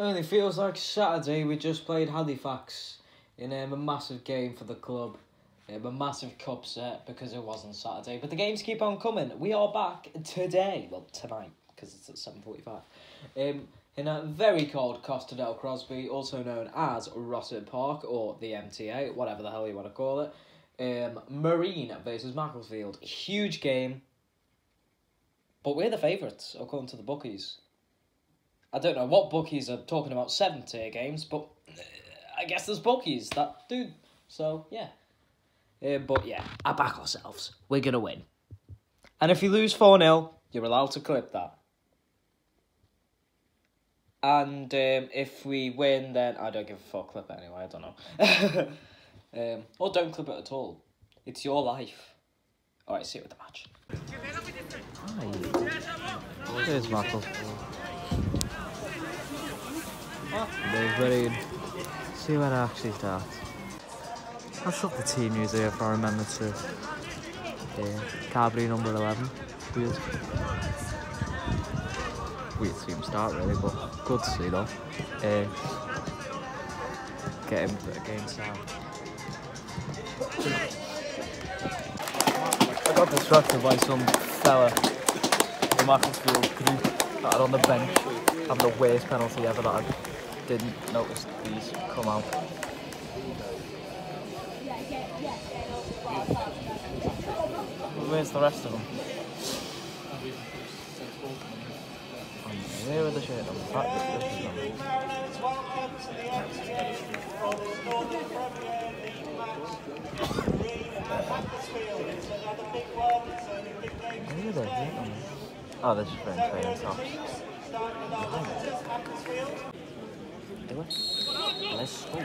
Only feels like Saturday. We just played Halifax in um, a massive game for the club. Um, a massive cup set because it wasn't Saturday. But the games keep on coming. We are back today. Well, tonight because it's at seven forty-five. Um, in a very cold Costa del Crosby, also known as Rossett Park or the MTA, whatever the hell you want to call it. Um, Marine versus Macclesfield. Huge game. But we're the favourites, according to the bookies. I don't know what bookies are talking about seven tier games, but uh, I guess there's bookies that do. So, yeah. Uh, but yeah, I back ourselves. We're going to win. And if you lose 4 0, you're allowed to clip that. And um, if we win, then I don't give a fuck. Clip it anyway. I don't know. um, or don't clip it at all. It's your life. All right, see you at the match. There's Marco. They're ready. See where it actually starts. That's not the team user if I remember to. Yeah, Carberry number 11. Weird. Weird him start really, but good to see though. Uh, get him against now. I got distracted by some fella in Macclesfield group that had on the bench having the worst penalty ever that I didn't notice these come out. Where's the rest of them? Where are the shirt on? Um, Oh, they're just wearing training. Do it. Let's go.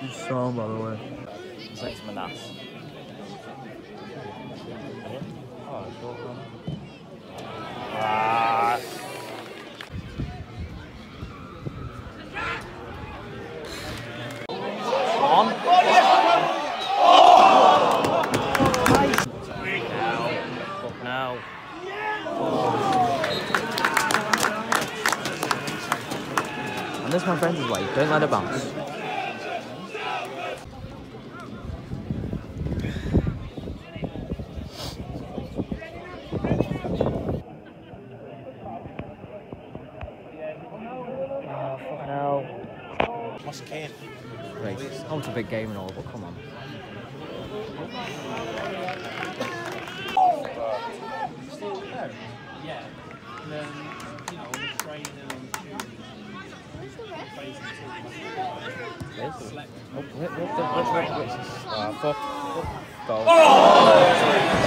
You saw him, by the way. Oh, gone. Ah. On. Fuck now. And this, my friends, is why you don't let it bounce. Oh, fucking hell. What's Kane? Right, I know it's a big game and all, but come on. Yeah. And then, you know, train and on the tube. Oh. Ah. Another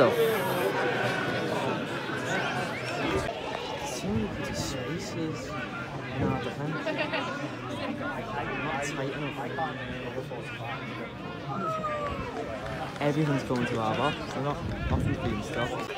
in the so many empty spaces can't tight enough. Everything's coming to our box. They're not nothing's being stopped.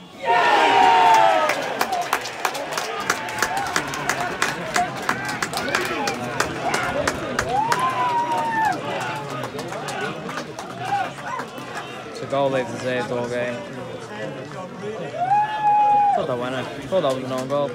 Goal game. Thought that was goal.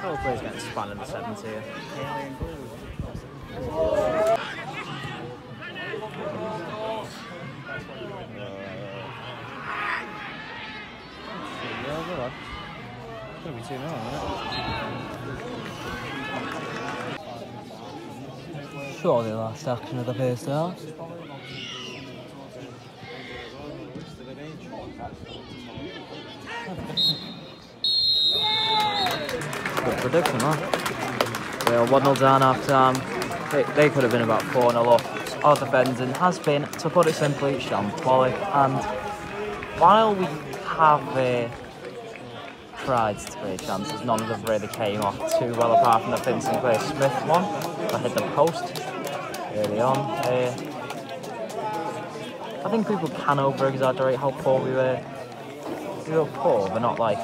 Whole play's getting spun in the seventh here. Gonna be 2 0, isn't? Surely the last action of the first half. Good prediction, huh? Well, 1 0 down half time. They, they could have been about 4 0 up. Our defending has been, to put it simply, shambolic. And while we have uh, tried to create chances, none of them really came off too well, apart from the Vincent Clay Smith one I hit the post early on. Uh, I think people can over exaggerate how poor we were. We were poor, but not like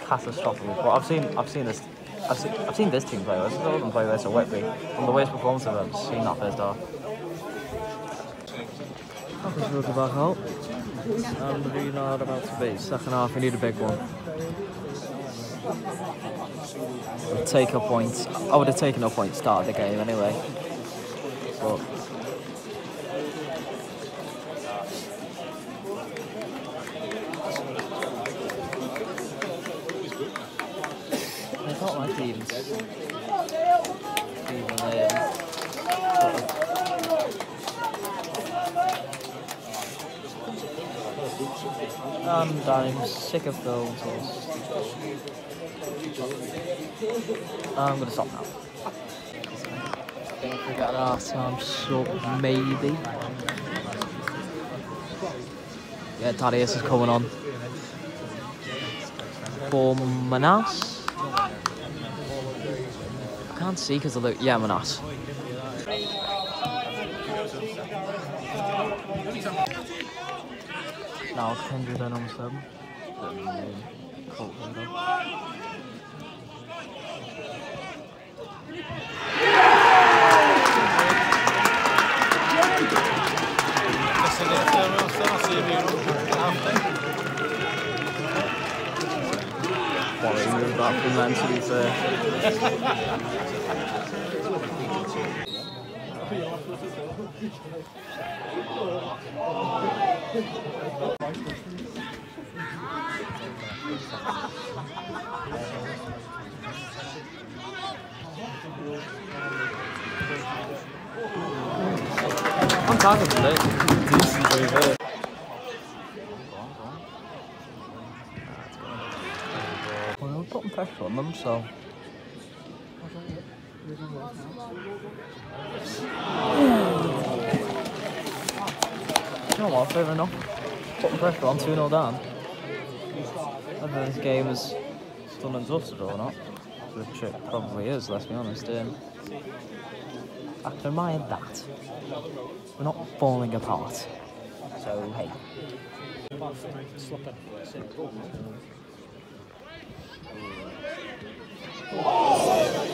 catastrophically poor. I've seen, I've seen this. I've seen, I've seen this team play. I've seen them play this at Whitby. From the worst performance I've ever seen that first half. That was back out. And about to be. Second half, we need a big one. Take a point. I would have taken a point start of the game anyway. But I don't like even even um, sort of And I'm sick of those. I'm gonna stop now. Think we got an half-time sub, maybe. Yeah, Thaddeus is coming on. For Manas. I can't see because of the yeah Manas. Now Kendrick then on sub. Colt. Quality from to be fair. I'm talking today. Decent very good. Well, we're putting pressure on them, so. you know what, fair enough. Putting pressure on 2 0 down. Whether this game is done and dusted or not, which it probably is, let's be honest. Um, I can admire that. We're not falling apart. So, hey.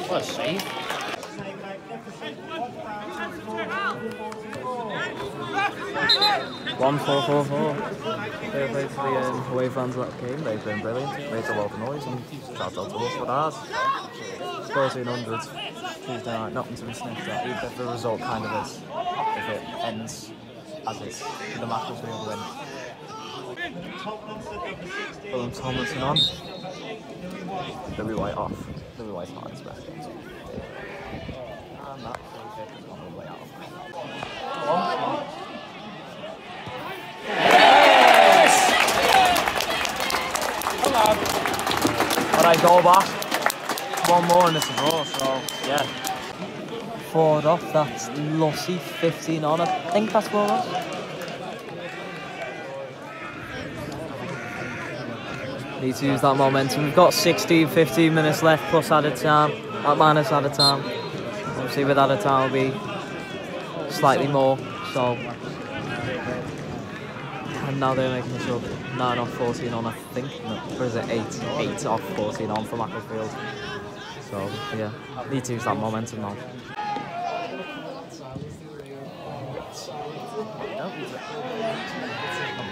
What a save. One four four four. Fair play to the um, away fans of that game. They've been brilliant. Made a lot of noise and shout out to us for ours. Fourteen hundred. Tuesday night, nothing to be sniffed at. Even if the result kind of is, if it ends as it's the Macclesfield win. William Tomlinson on. Louis White off. Louis White's not his best. And that free kick is on the way out. Alright, go back. One more and it's a draw, so yeah. Forward off, that's Lussy, 15 on. I think that's what it was. Need to use that momentum. We've got 16, 15 minutes left plus added time. At minus added time. Obviously with added time will be slightly more, so. And now they're making a sub. 9 off 14 on, I think. No, or is it 8? 8 off 14 on for Macclesfield. So, yeah. Need to use that momentum now.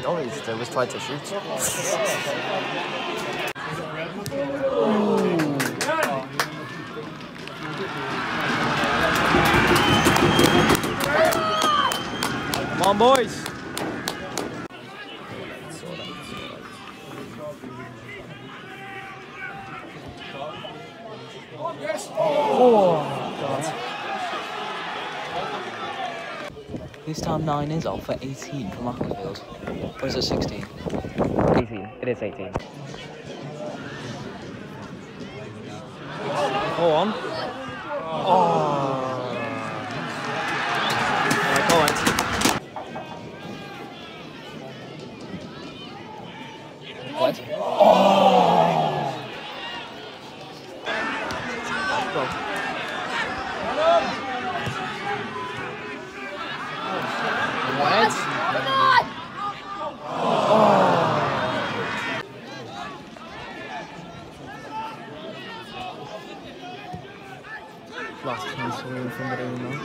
No, he's still was trying to shoot. Come on, boys. Oh, God. This time 9 is off for 18 for Macclesfield. Or is it 16? 18. It is 18. Go on. Oh. Yeah, go on. What? Oh. What? Last chance for him from the room now.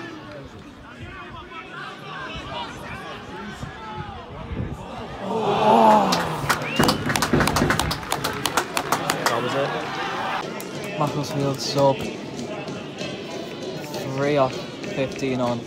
That was Macclesfield sub. Three off, 15 on.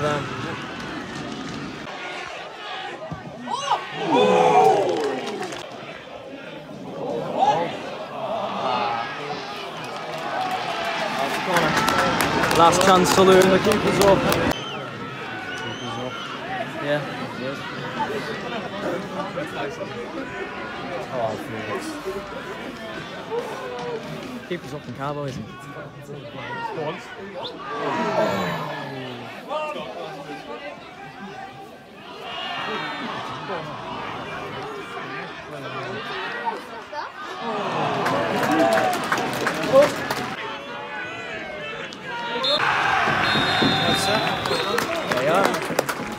Them. Last chance saloon, the keeper's up. Keeper's up. Yeah. Oh. Keeper's up in Carbo, isn't he?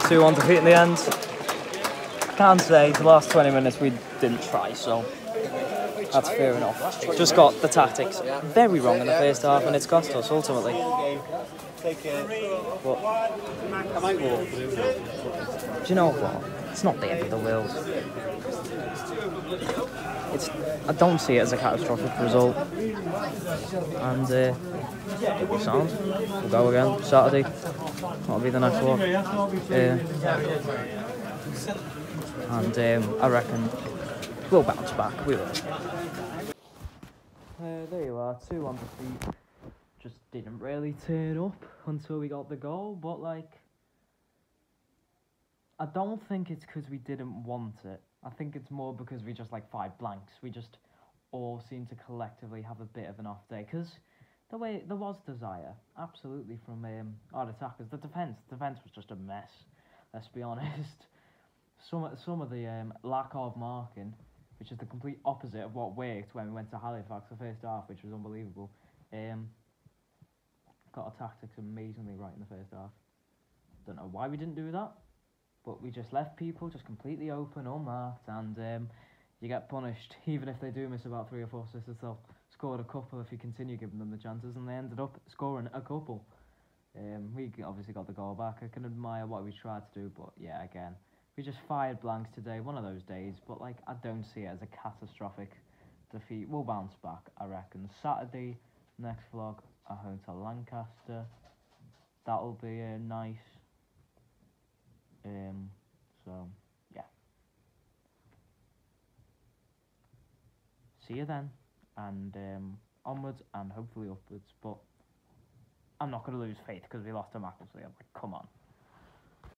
2 on defeat in the end. Can't say the last 20 minutes we didn't try, so that's fair enough. Just got the tactics very wrong in the first half, and it's cost us ultimately. But do you know what? It's not the end of the world. It's I don't see it as a catastrophic result. And uh, we'll sound. We'll go again Saturday. That'll be the next one. Yeah. And um, I reckon we'll bounce back. We will. Uh, there you are, two on defeat. Just didn't really turn up until we got the goal, but like, I don't think it's because we didn't want it. I think it's more because we just like five blanks. We just all seem to collectively have a bit of an off day because the way there was desire, absolutely from um, our attackers. The defense, defense was just a mess. Let's be honest. some some of the um, lack of marking, which is the complete opposite of what worked when we went to Halifax the first half, which was unbelievable. Um, got our tactics amazingly right in the first half. Don't know why we didn't do that, but we just left people just completely open, unmarked, and um, you get punished even if they do miss about three or four assists. They'll scored a couple if you continue giving them the chances, and they ended up scoring a couple. Um, we obviously got the goal back. I can admire what we tried to do, but yeah, again, we just fired blanks today. One of those days, but like I don't see it as a catastrophic defeat. We'll bounce back, I reckon. Saturday, next vlog, are home to Lancaster. That'll be uh, nice. Um, so yeah. See you then, and um, onwards and hopefully upwards. But I'm not going to lose faith because we lost to Macclesfield. Like, come on.